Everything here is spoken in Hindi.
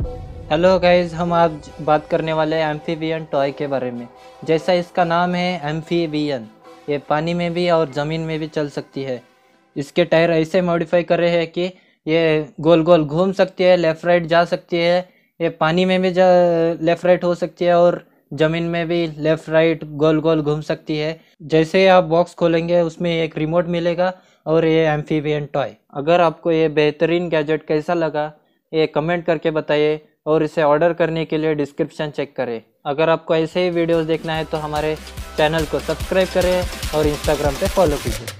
हेलो गाइस हम आज बात करने वाले हैं एम्फीबियन टॉय के बारे में। जैसा इसका नाम है एम्फीबियन ये पानी में भी और ज़मीन में भी चल सकती है। इसके टायर ऐसे मॉडिफाई कर रहे हैं कि ये गोल गोल घूम सकती है लेफ़्ट राइट जा सकती है। ये पानी में भी लेफ़्ट राइट हो सकती है और ज़मीन में भी लेफ़्ट राइट गोल गोल घूम सकती है। जैसे आप बॉक्स खोलेंगे, उसमें एक रिमोट मिलेगा और ये एम्फीबियन टॉय अगर आपको ये बेहतरीन गैजेट कैसा लगा ये कमेंट करके बताइए और इसे ऑर्डर करने के लिए डिस्क्रिप्शन चेक करें। अगर आपको ऐसे ही वीडियोस देखना है तो हमारे चैनल को सब्सक्राइब करें और इंस्टाग्राम पे फॉलो कीजिए।